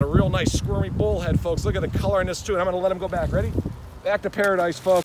A real nice squirmy bullhead, folks. Look at the color in this too. And I'm gonna let him go back. Ready? Back to paradise, folks.